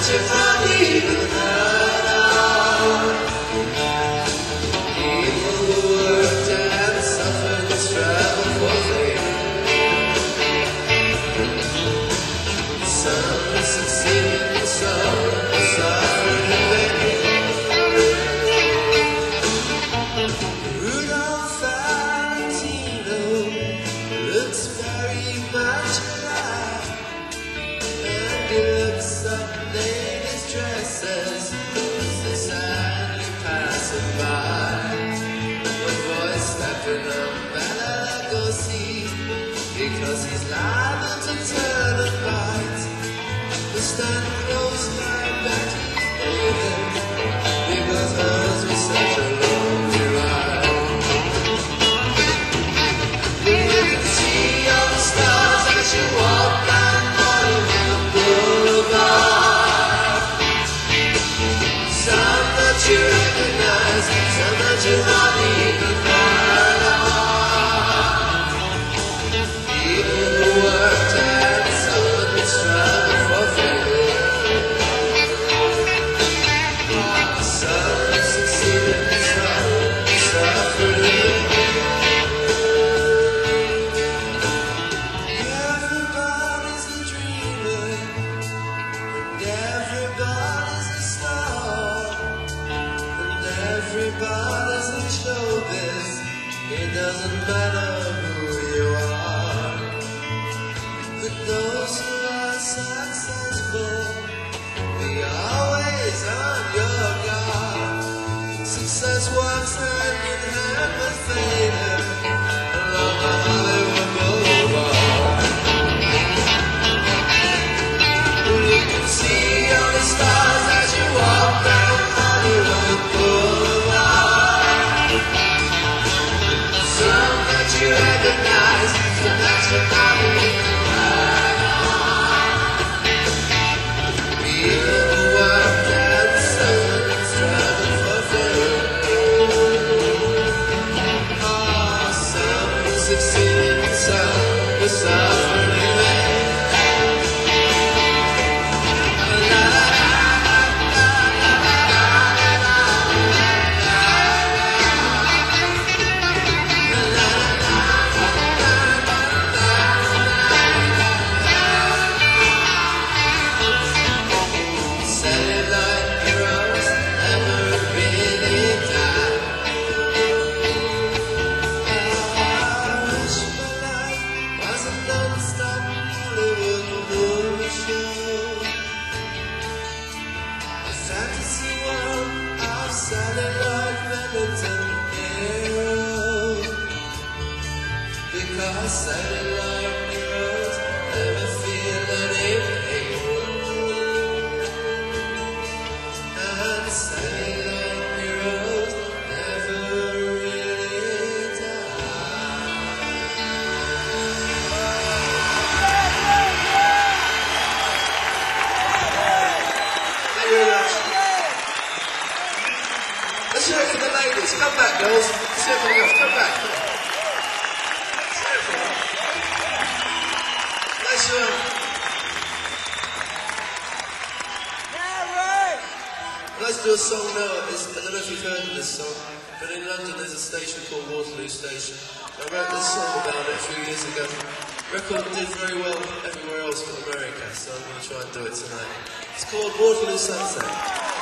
some that you've cheering for the ladies. Come back, girls. Come back. Bless her. Let's do a song now. It's, I don't know if you've heard this song, but in London there's a station called Waterloo Station. I wrote this song about it a few years ago. Record did very well everywhere else but America, so I'm going to try and do it tonight. It's called Waterloo Sunset.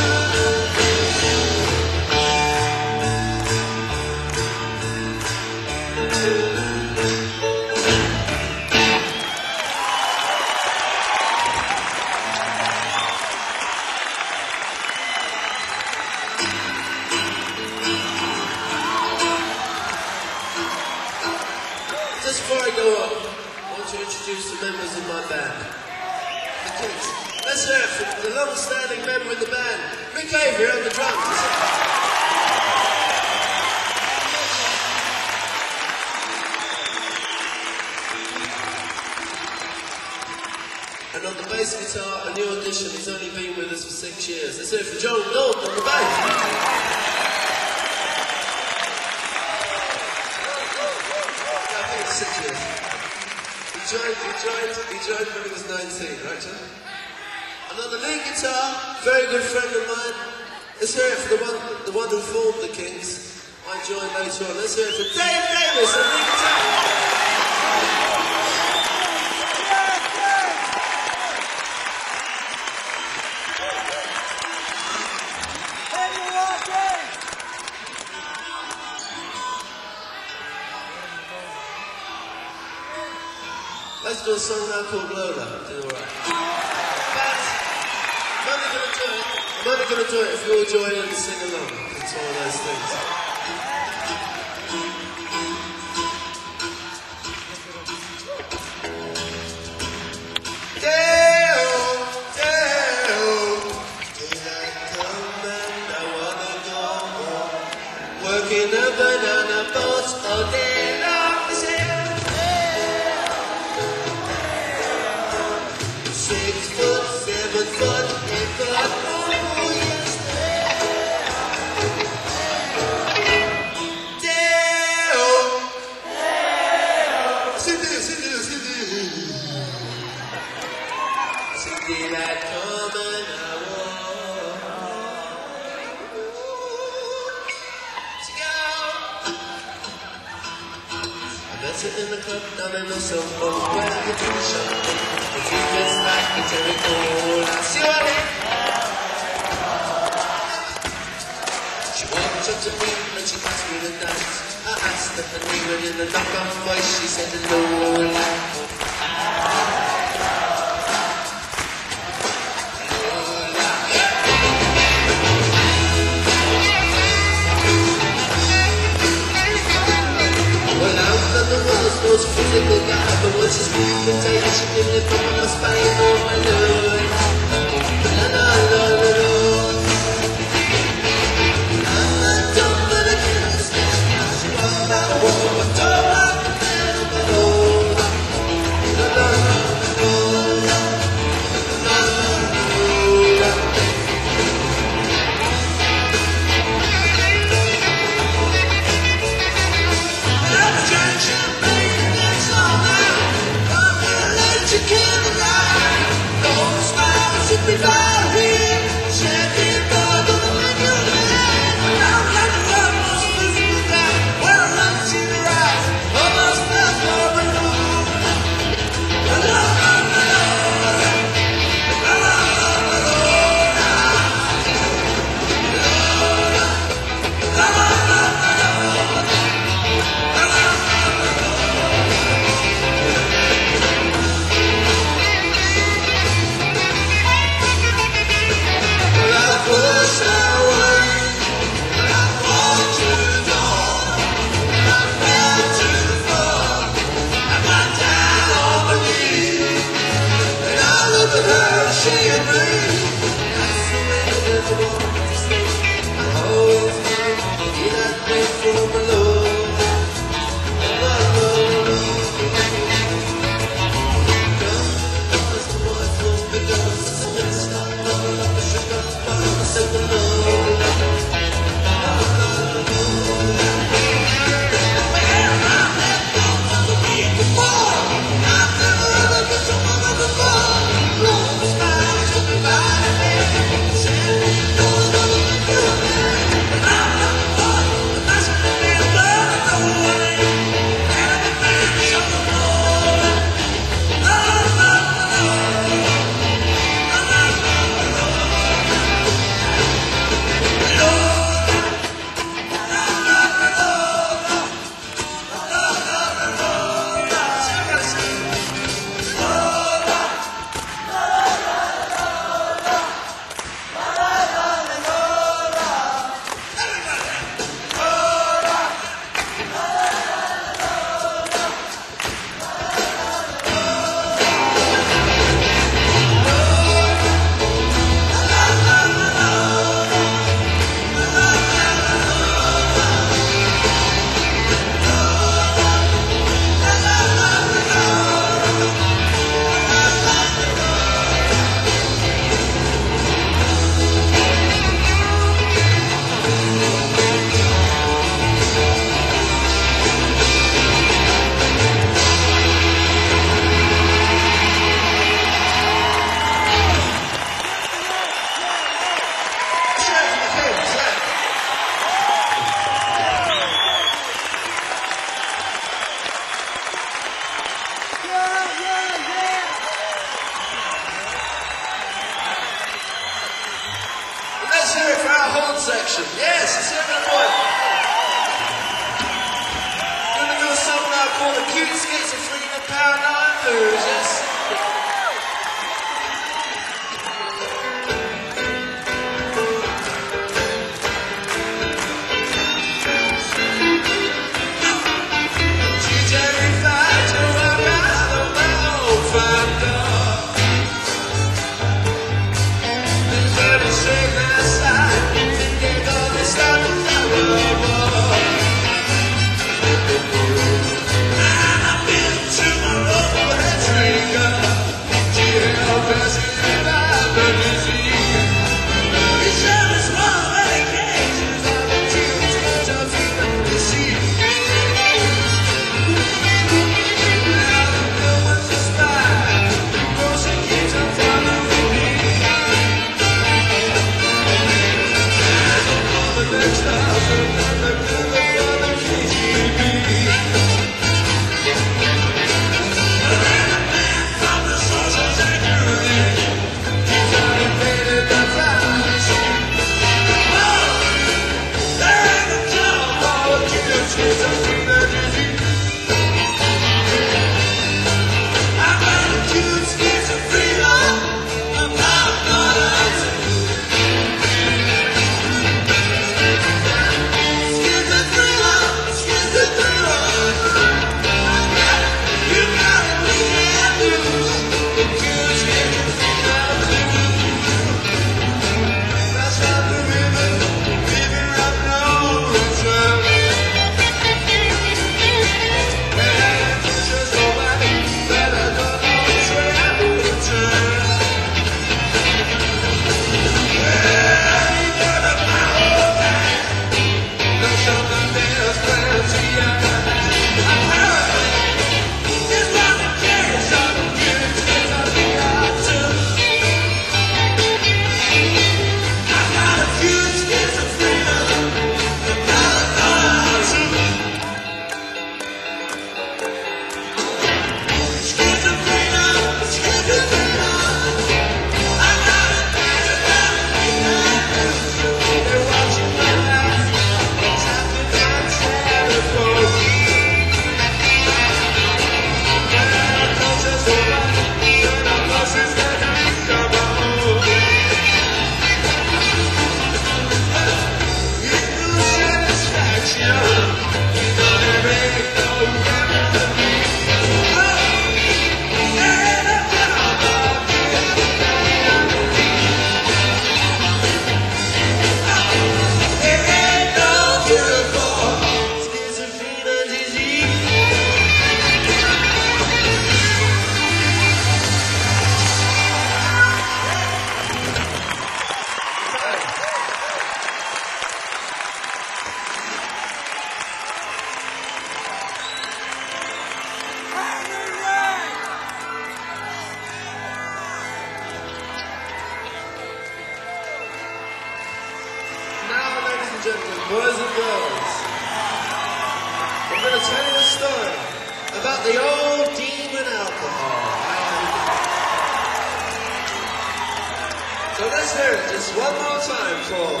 So let's hear it just one more time for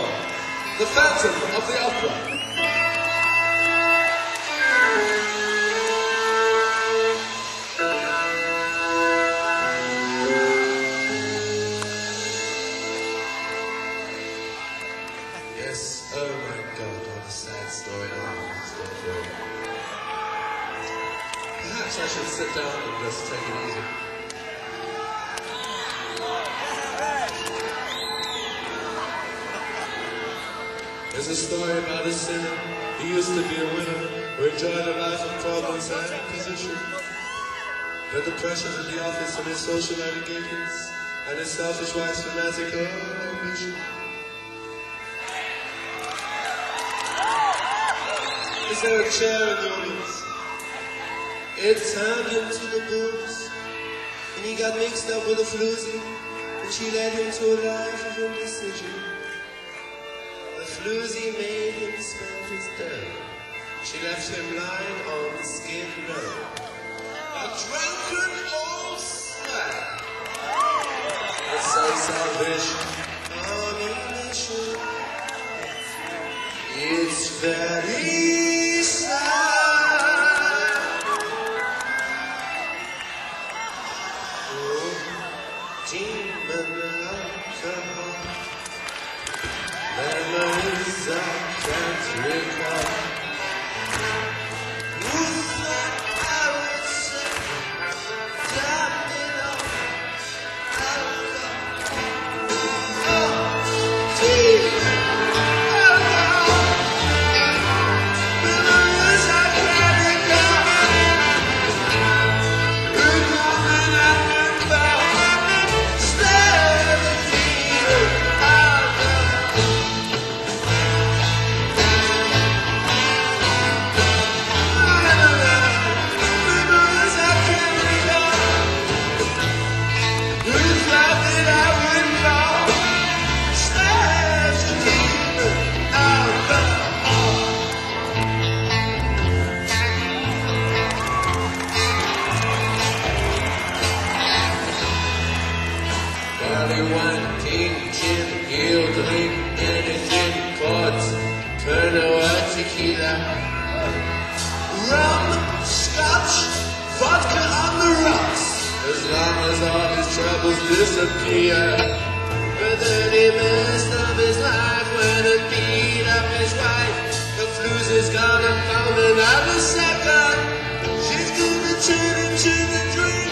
the Phantom of the Opera. Who enjoyed a life of problems and position. But the pressures of the office and his social navigators and his selfish wife's fanatical ambition. Is there a chair in the audience? It turned him to the booze, and he got mixed up with a floozy, and she led him to a life of indecision. The floozy made him spend his day. She left him lying on Skid Row. A drunken old slag. A so salvation, ammunition. It's very appear. His life, when beat up his wife, the flues is gone and bomb in a. She's gonna turn him to the drink,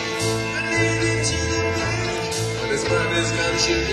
lead the. When his mother's gone, she'll.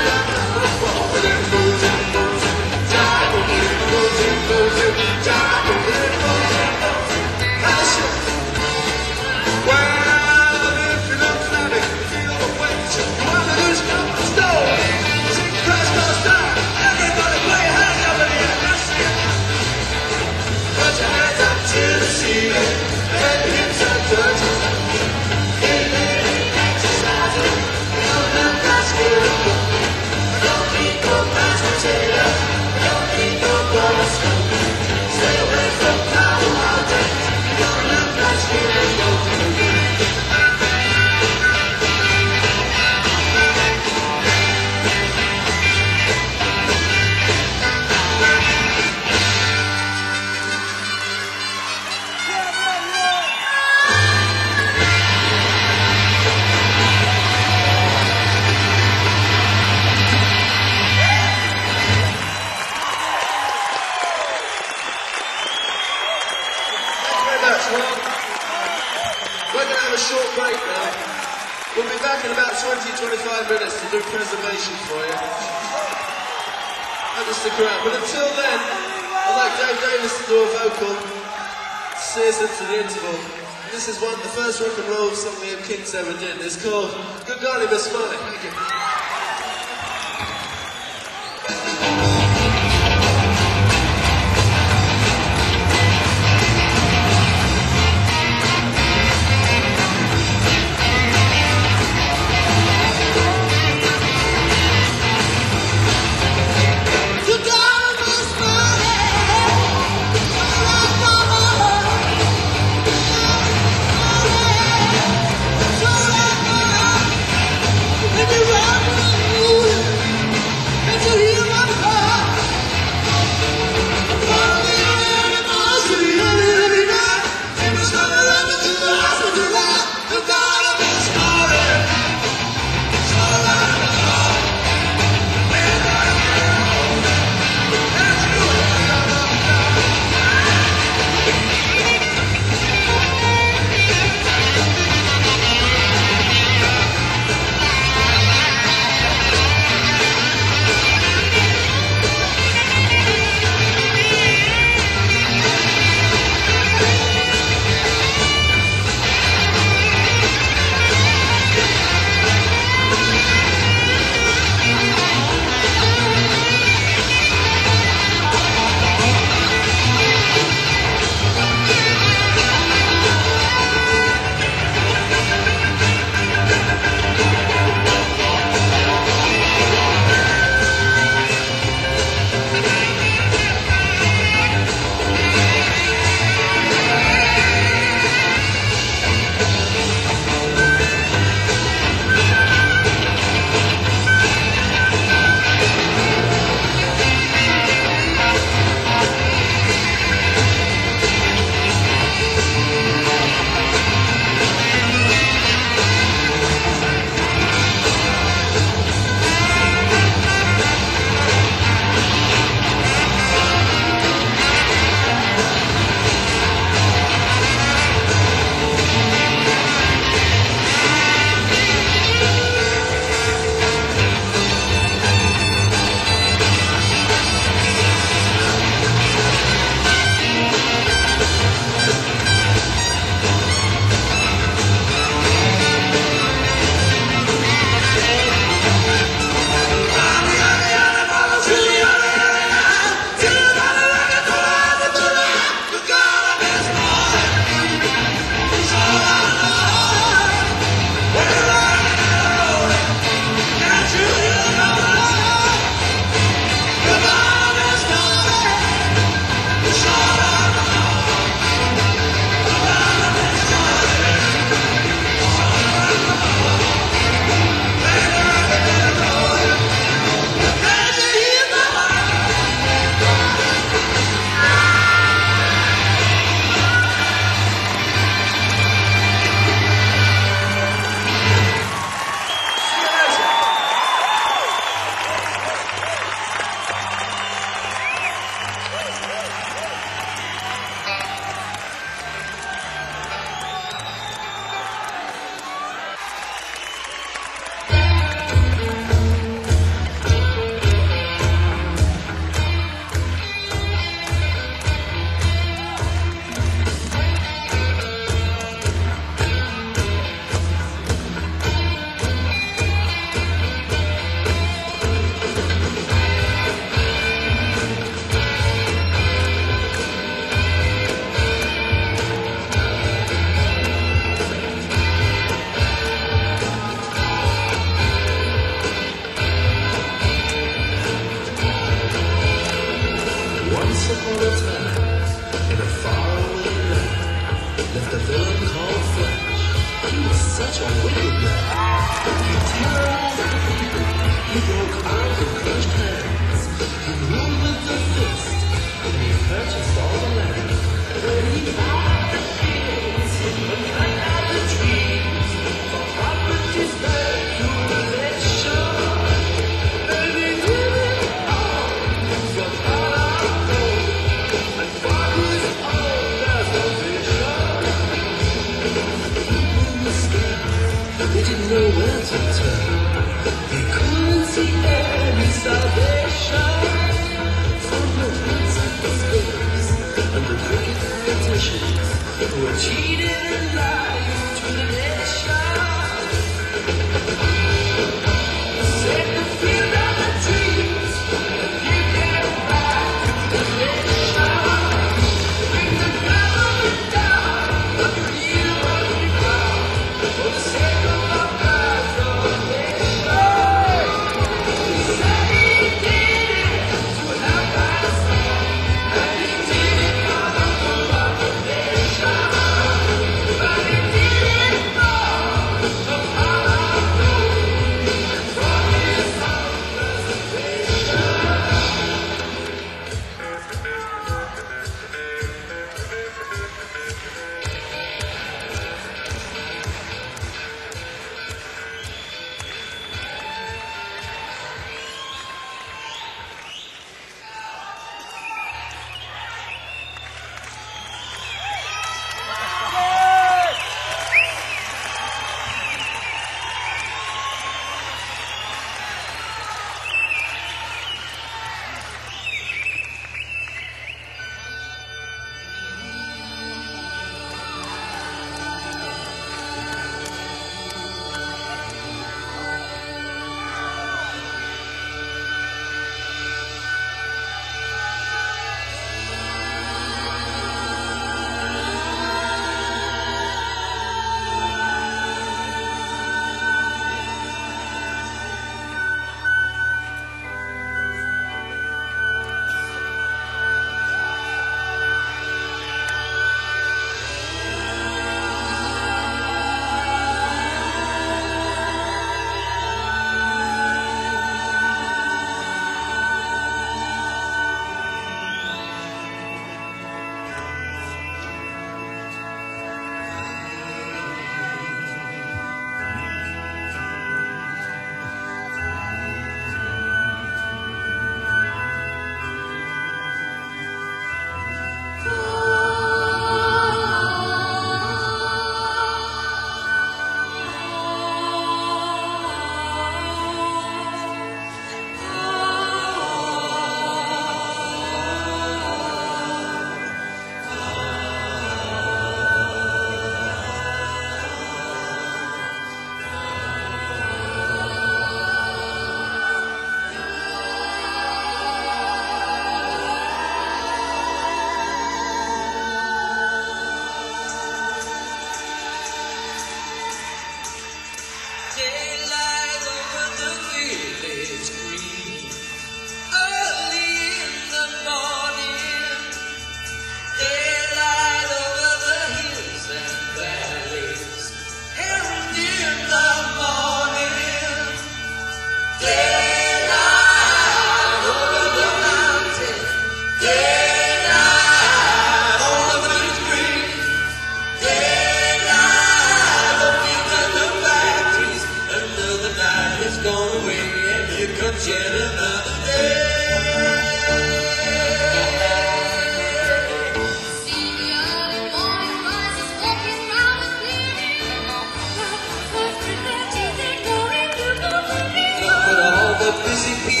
see you.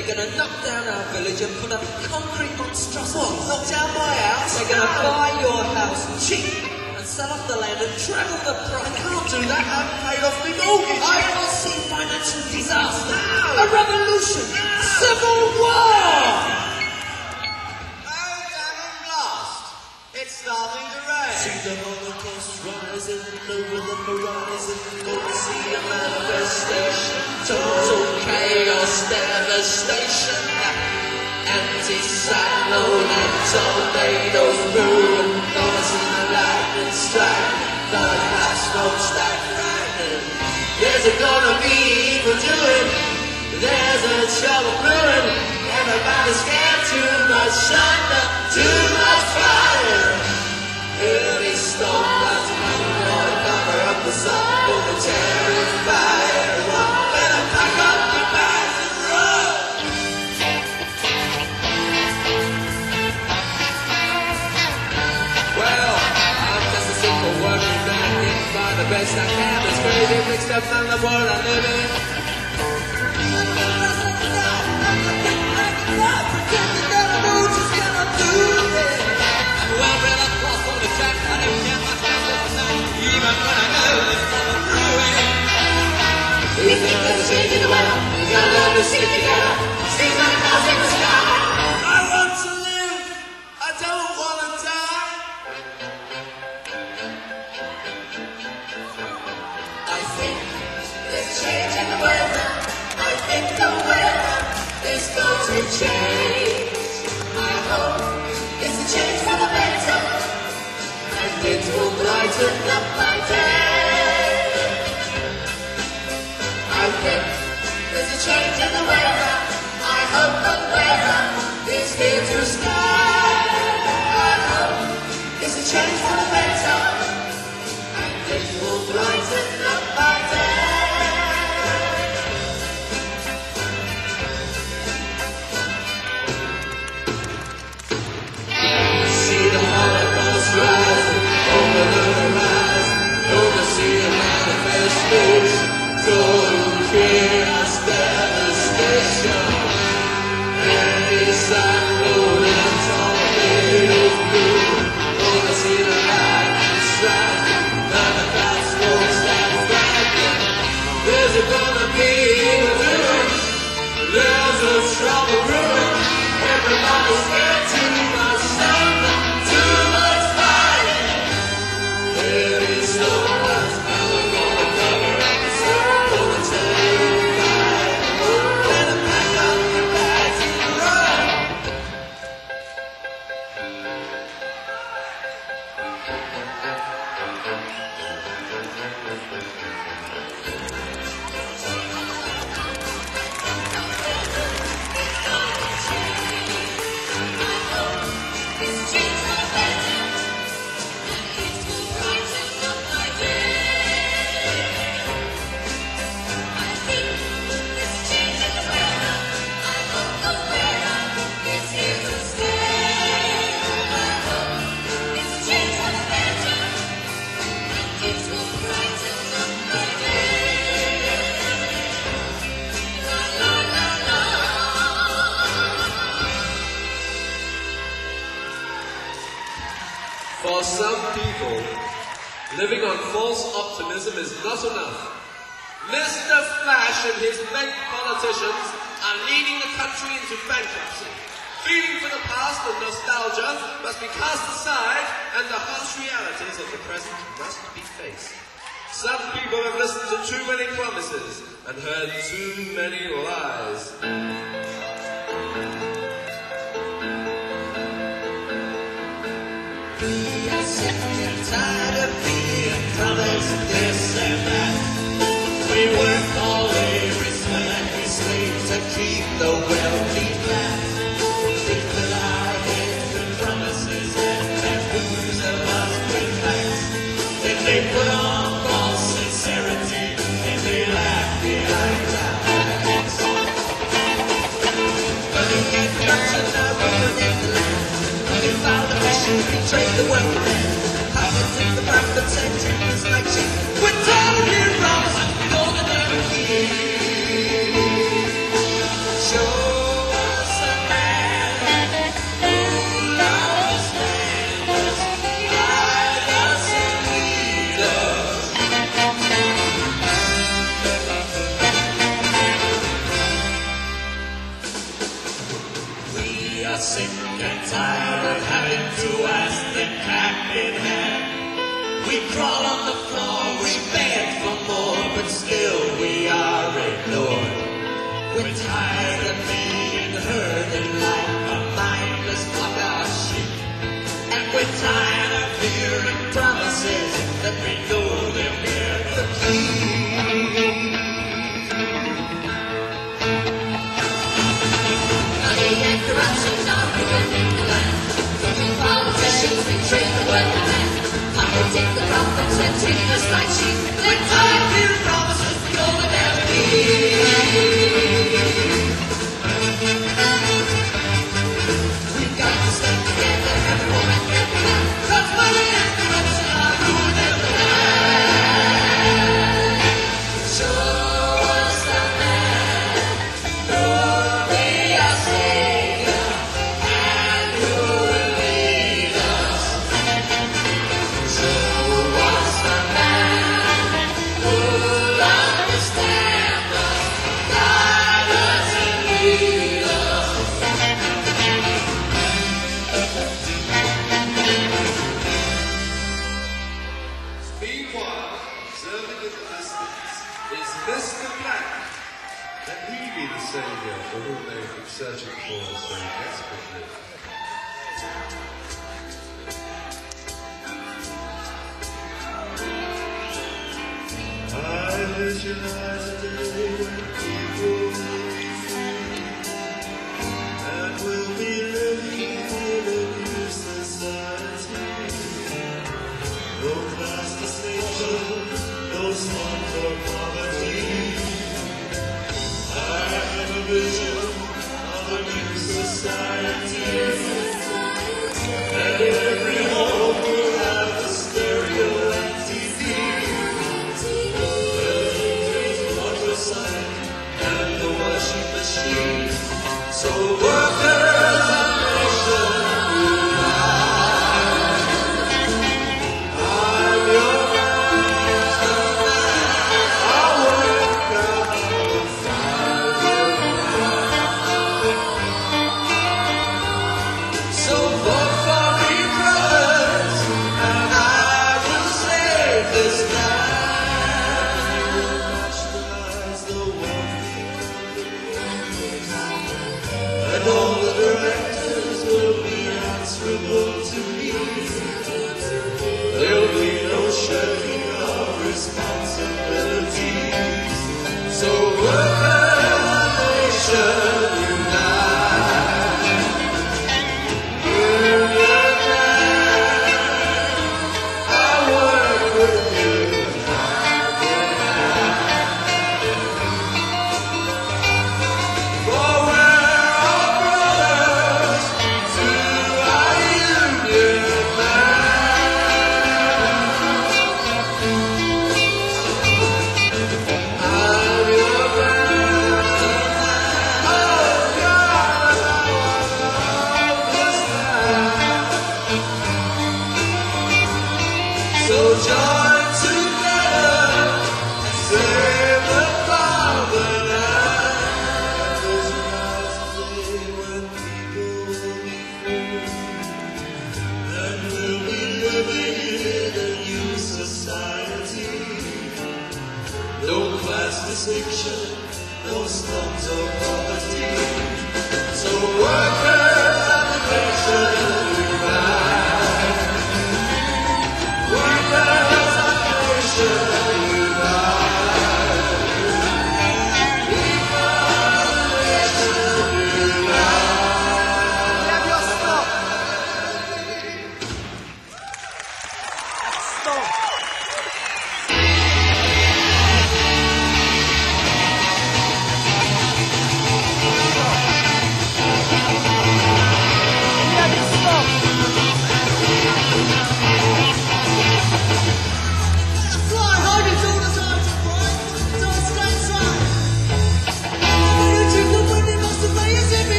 They're going to knock down our village and put up concrete monstrosities. What? Knock down my house? They're going to No. buy your house cheap and sell off the land and treble the price. I can't do that. I haven't paid off my oh, mortgage. I will see financial disaster, No. a revolution, civil war. Oh, at last, it's starting to rain. See the Holocaust rising over the horizon. To see a manifestation. Total chaos, devastation, Anti-cyclone and tornadoes brewing. Gonna see the lightning strike. Gonna have smokestack frightening. There's a gonna be evil doing. There's a trouble brewing. Everybody's scared too much thunder, too much fire. Early storm clouds cover up the sun. Gonna terrify everyone. Best I can. It's crazy mixed up on the world I live in. Well, real applause for the track. I didn't get much less last night, even when I in the weather. I think the weather is going to change. and corruptions are beginning to politicians betray the working the profits and treating us like sheep. Let time hear promises we will never be.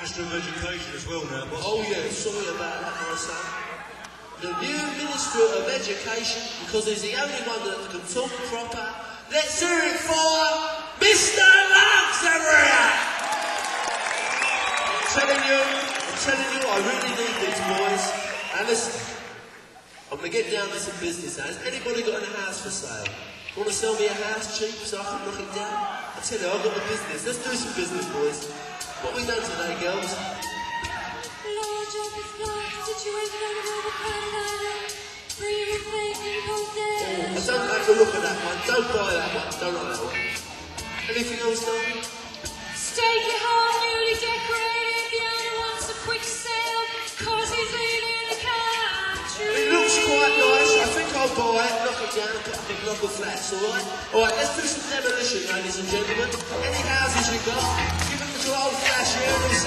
Minister of Education as well now, boss. Oh yeah, sorry about that, my son. The new Minister of Education, because he's the only one that can talk proper. Let's hear it for Mr. Luxembourg! I'm telling you, I'm telling you, I really need these boys. And listen, I'm gonna get down to some business now. Has anybody got a house for sale? Want to sell me a house cheap so I can knock it down? I tell you, I've got a business. Let's do some business, boys. What we done today, girls? Lord, you're the fly. Did you ever know about the Carolina? Free reflecting I don't have to look at that one. Don't buy that one. Don't like that one. Anything else, darling? Home, newly decorated. The owner wants a quick sale, cause he's leaving the country. It looks quite nice. I think I'll buy it, knock it down, put up a block of flats, alright? Alright, let's do some demolition, ladies and gentlemen. Any houses you've got, Flash send.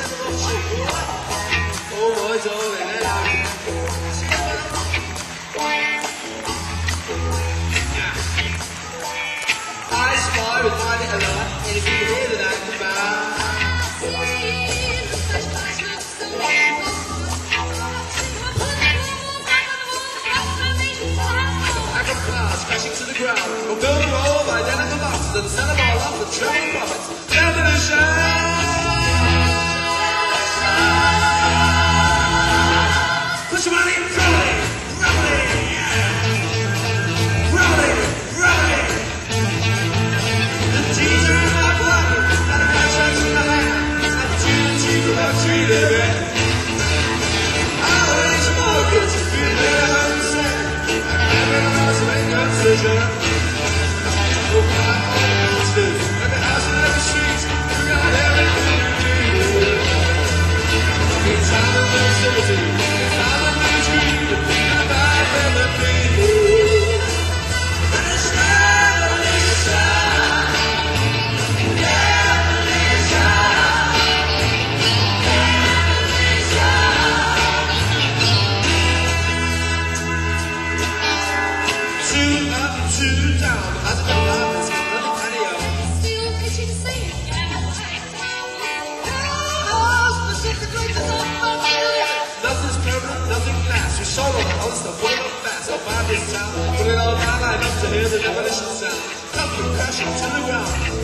I spy the crashing to the ground. We'll build a roll of identical boxes and sell them all for triple profits. Revolution! Your rolling, yeah. Rolling, rolling. The G's are in my pocket, got a in my hand. It's opportunity without treating it. I raise mortgage, feel it upset. Having a house make no decision. Oh, my monsters, like a house in every street. You got everything you need. It's time to hear the demolition sound. Come crashing to the ground.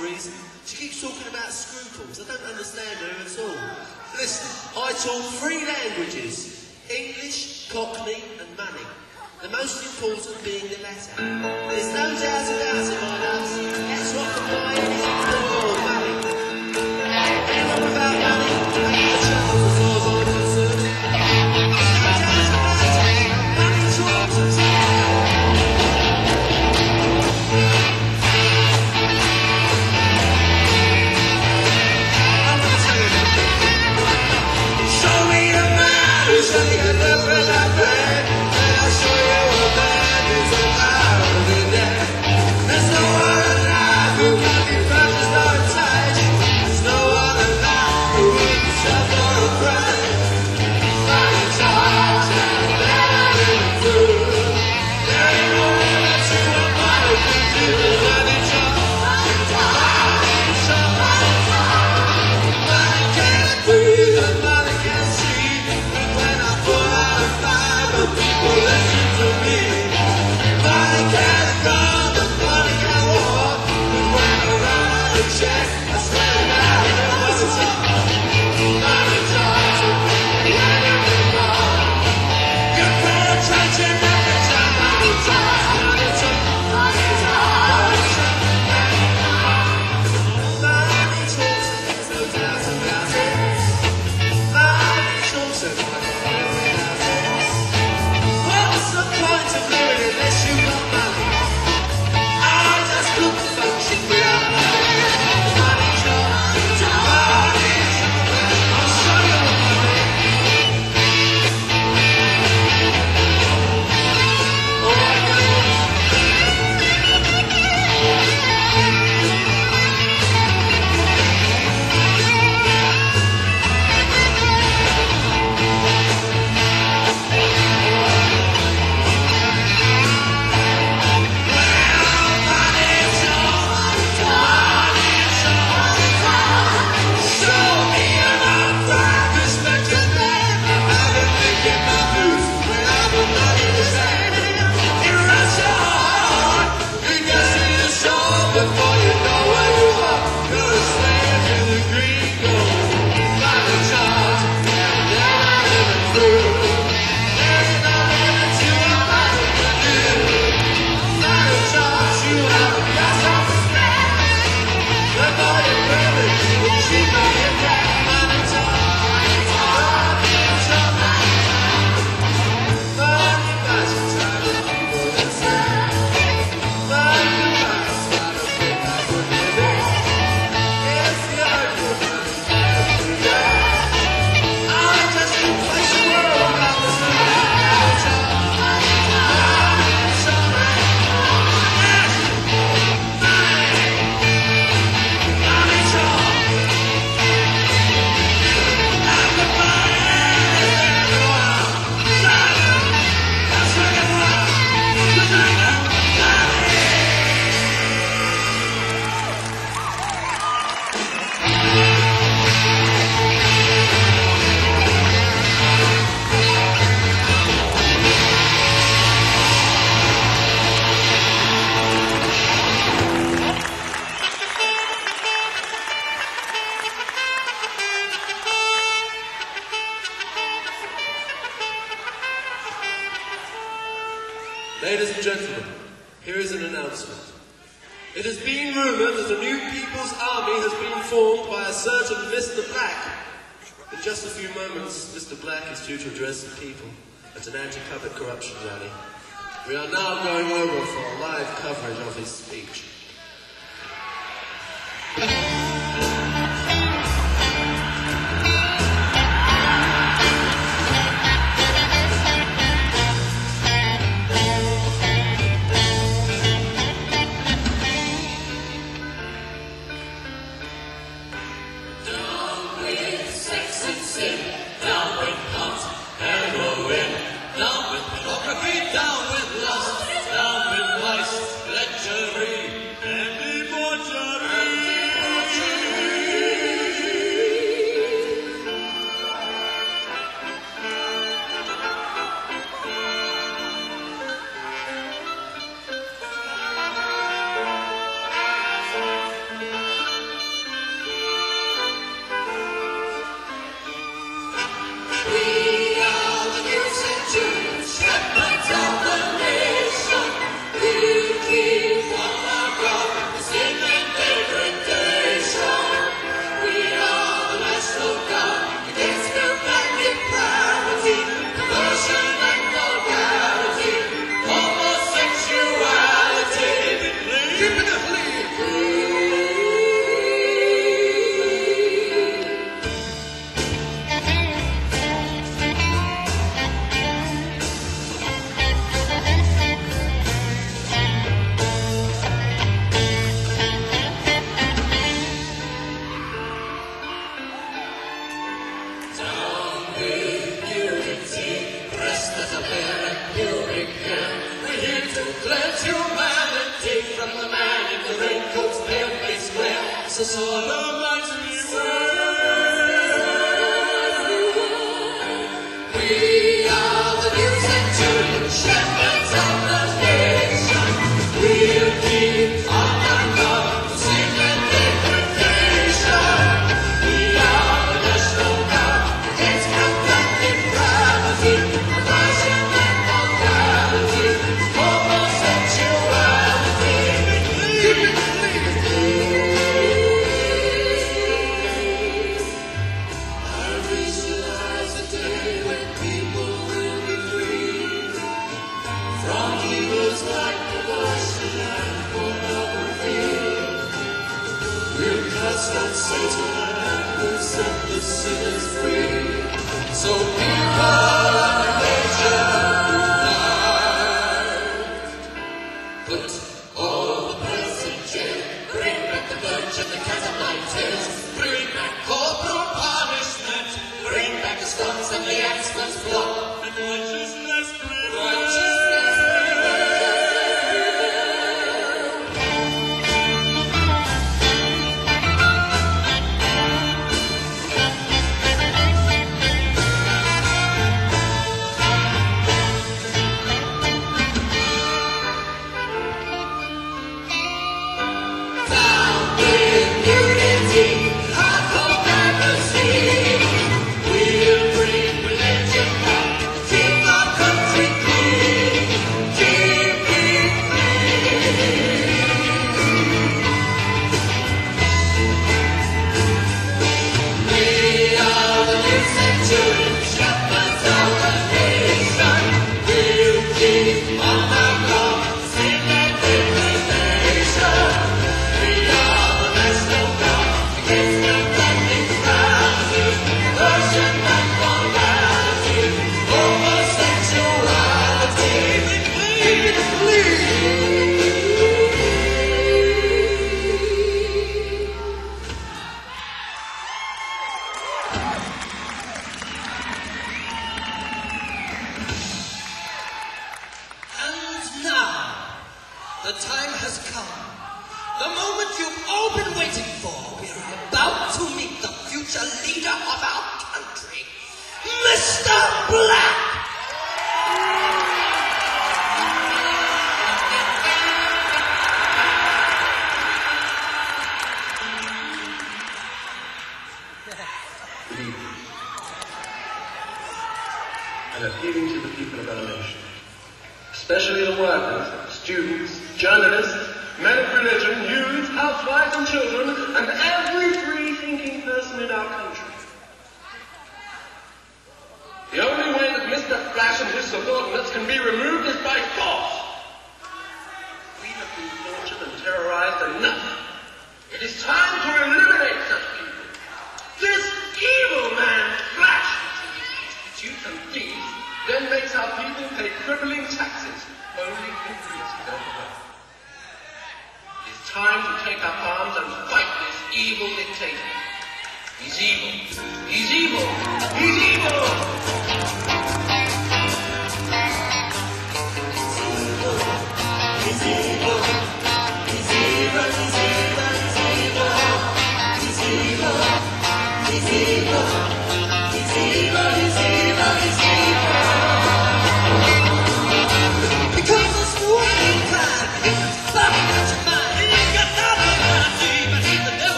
some she keeps talking about scruples. I don't understand her at all. Listen, I talk three languages. English, Cockney and Manning. The most important being the latter. There's no doubt about it, my loves. Let's rock and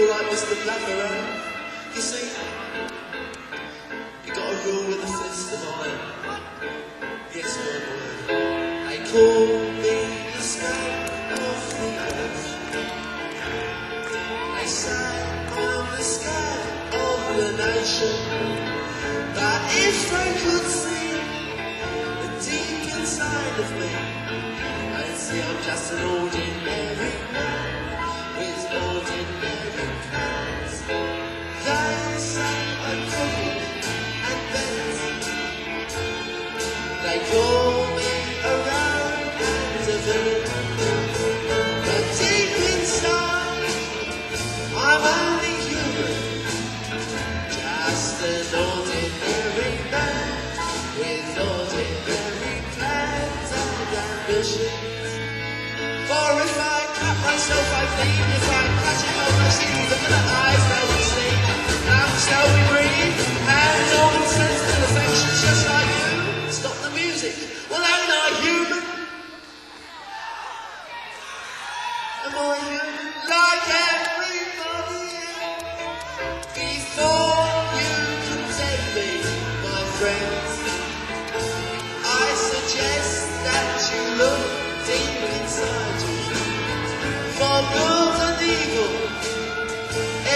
people like Mr. Black. You see, you gotta rule with a fist of iron. Yes, my boy. They call me the scum of the earth. They say I'm the scum of the nation. But if they could see the deep inside of me, I'd see I'm just an ordinary For if I cut myself, I bleed. If I cut it skin, look at the eyes, they will see. Now shall we breathe? And normal sense and affection just like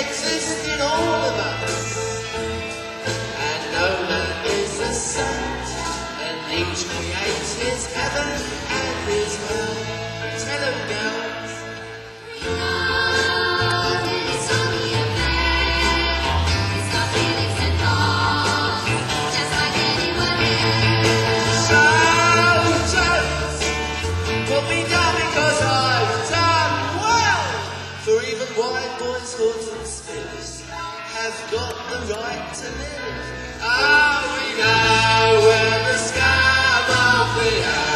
exist in all of us. And no man is a saint, and each creates his heaven and his hell. Tell him, girls. The right to live. Ah, we know we're the scum of the earth.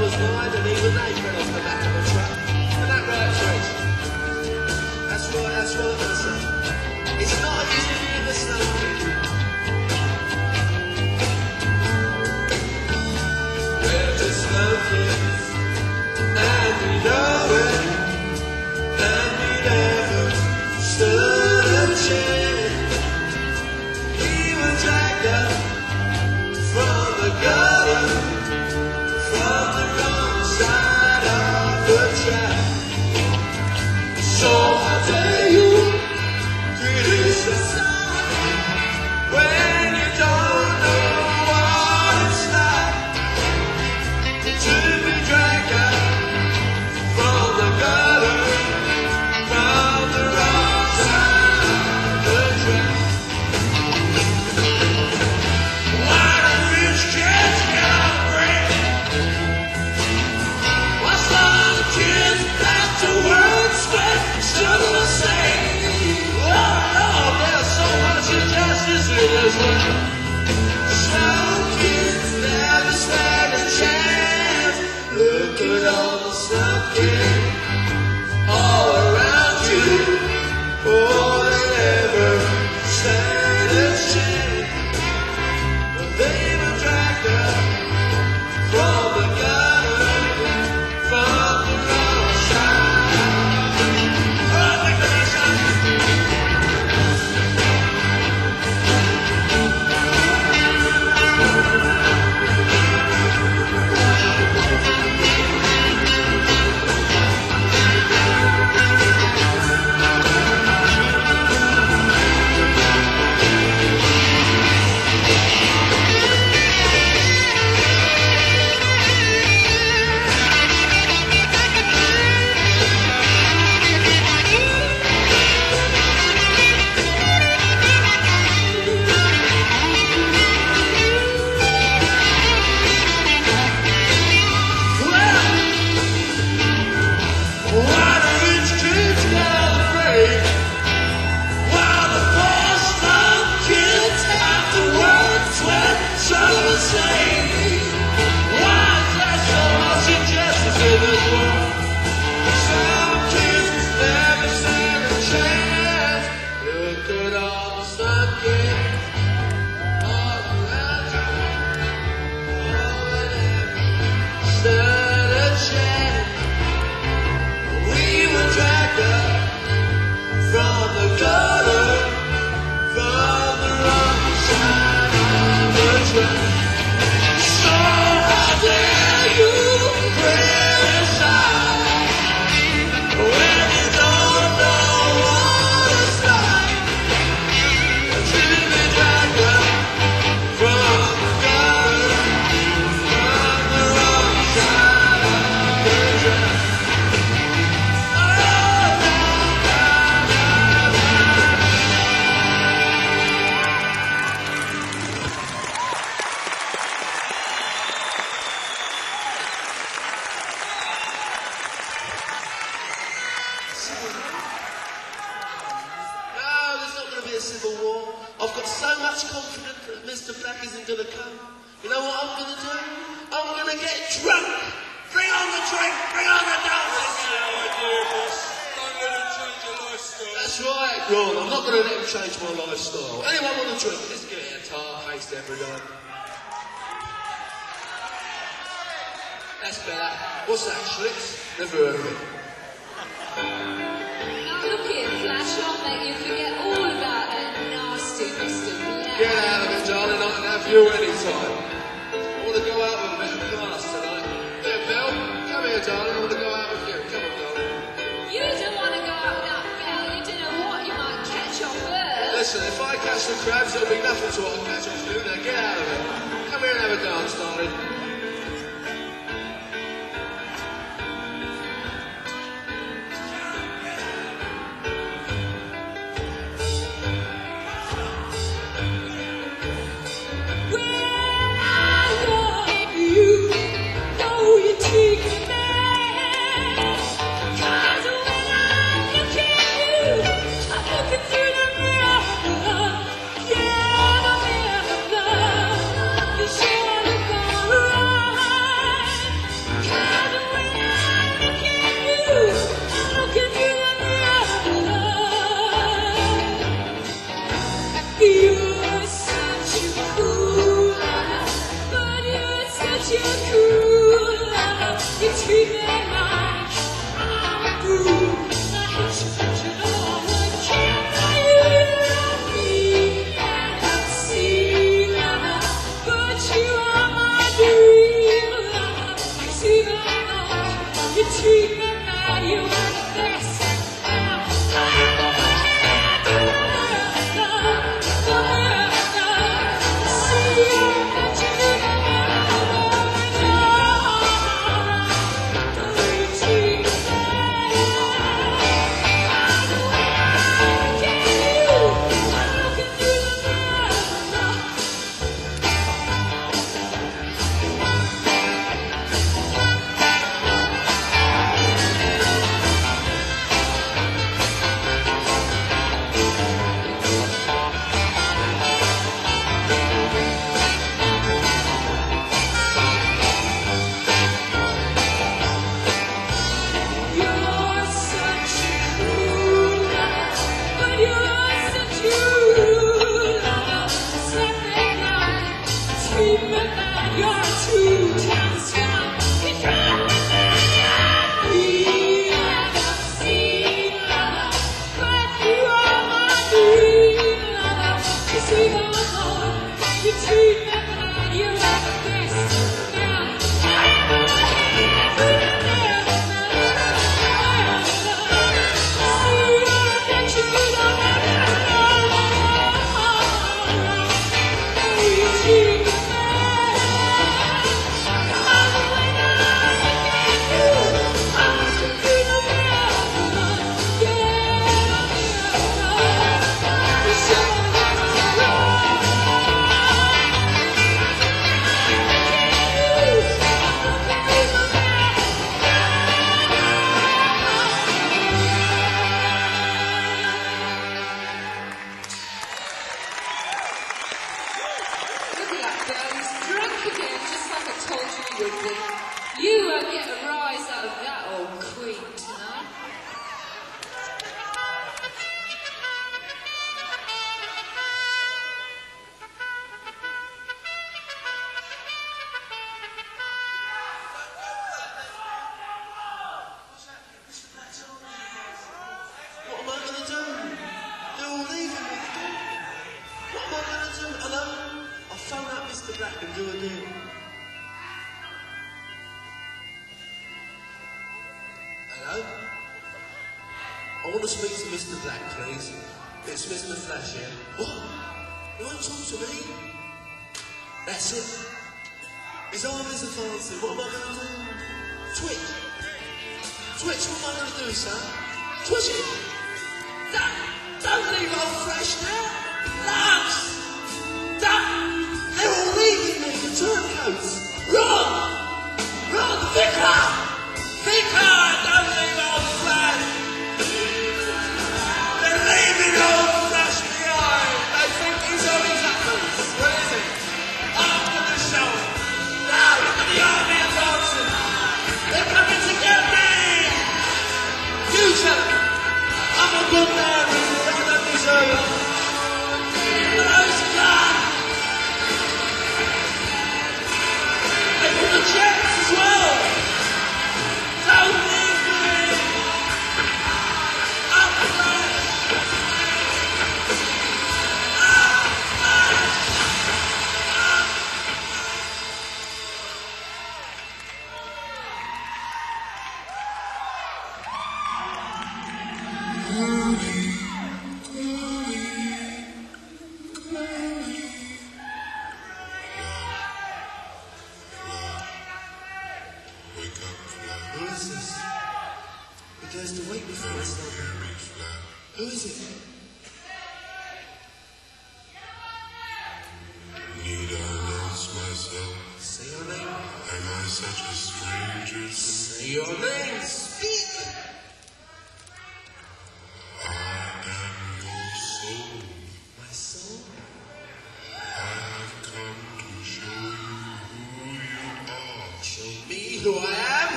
Was nine, and off the back of a truck. And that right? That's right, that's right, that's. It's not the snow. We're just slow kids, and we know it, Yeah. You're cool You treat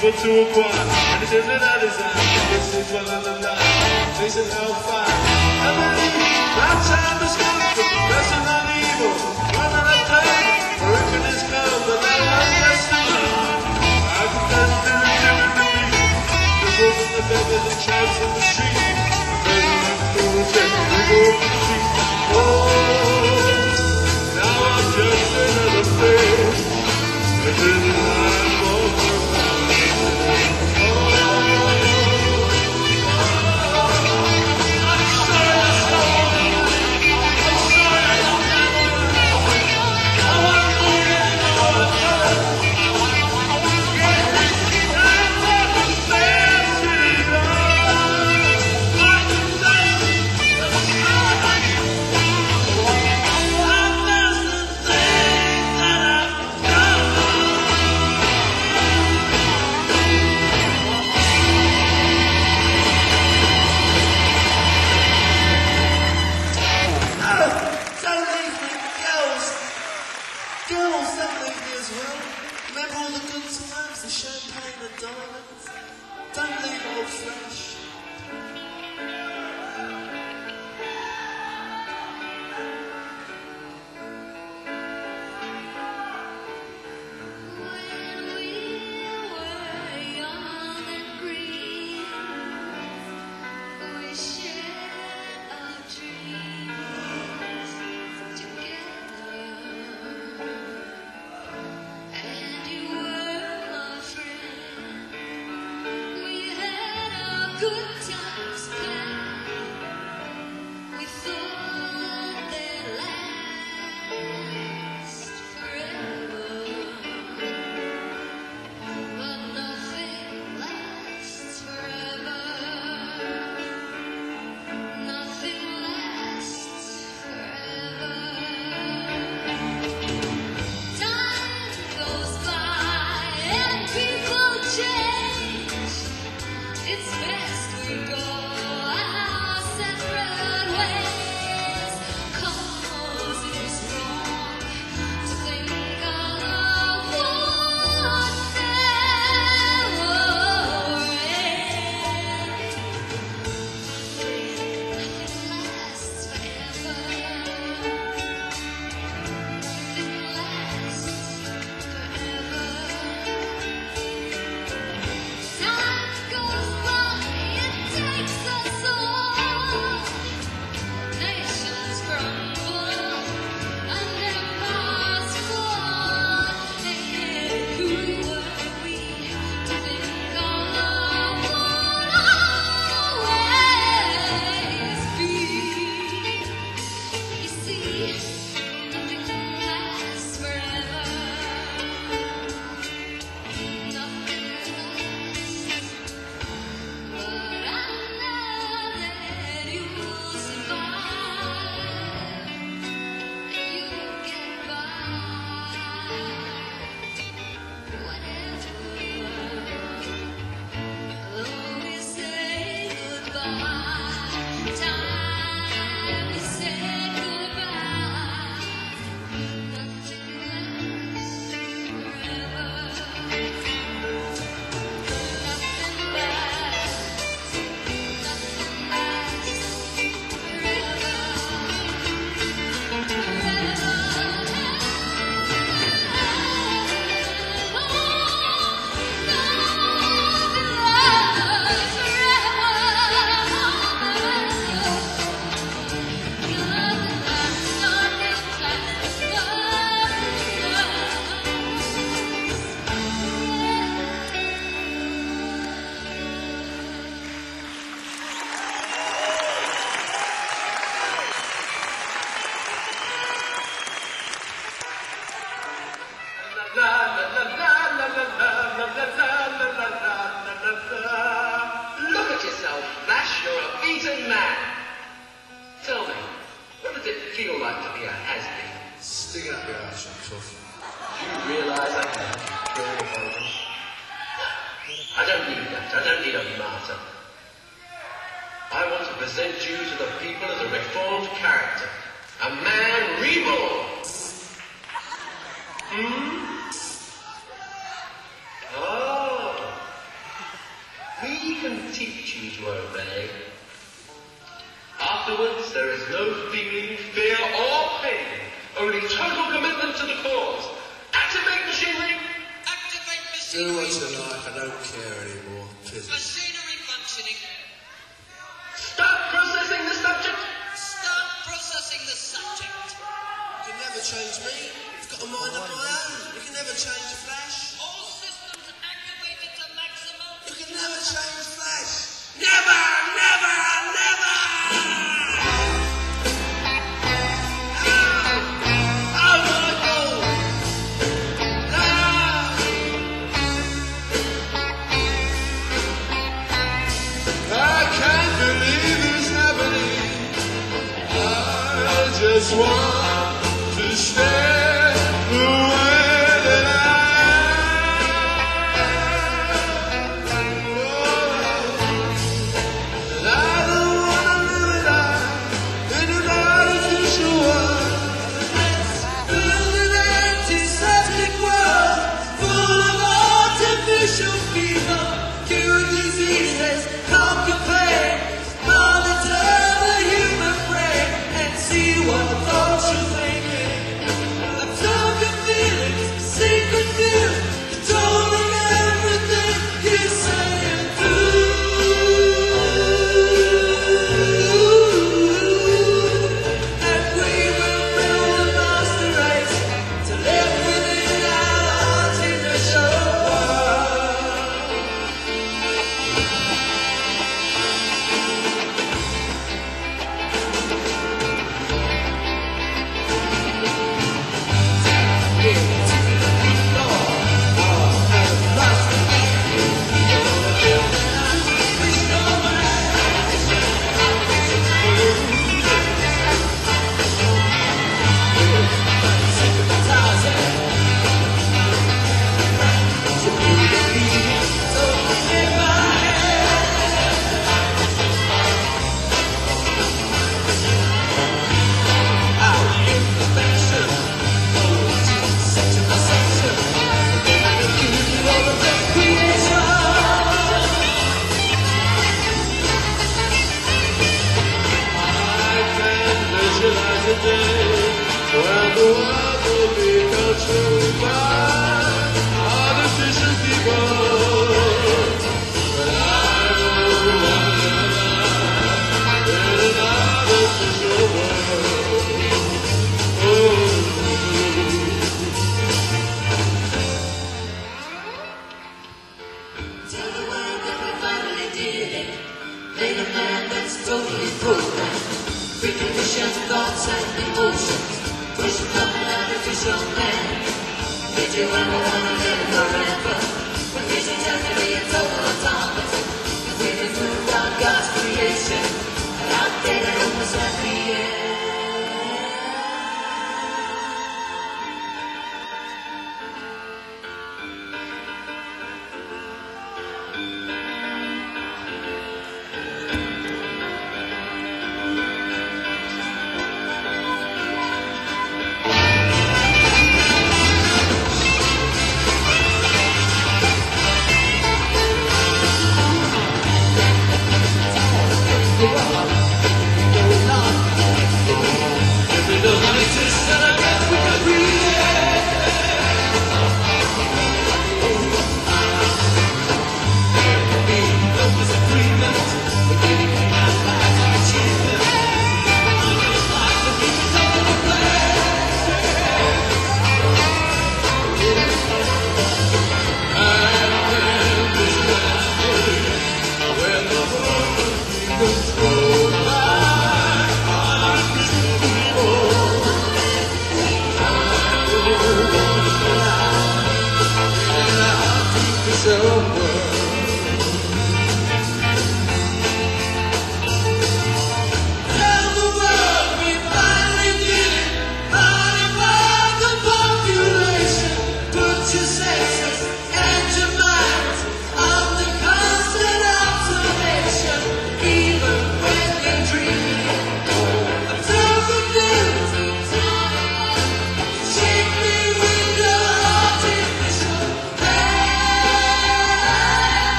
people too. And it isn't a design. This is what I'm I a time. Working is coming, but I have less. I've done things. The and the the in the street. I'm burning the. We go. Oh, now I'm just another face. Thank you.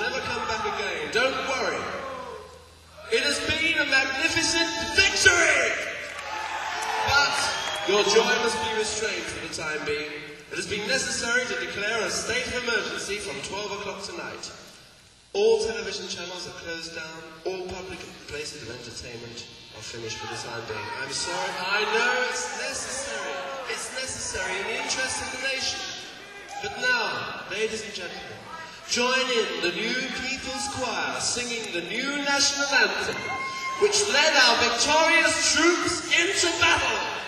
never come back again. Don't worry. It has been a magnificent victory! But your joy must be restrained for the time being. It has been necessary to declare a state of emergency from 12 o'clock tonight. All television channels are closed down. All public places of entertainment are finished for the time being. I'm sorry. I know it's necessary. It's necessary in the interest of the nation. But now, ladies and gentlemen, join in the new People's Choir singing the new national anthem, which led our victorious troops into battle.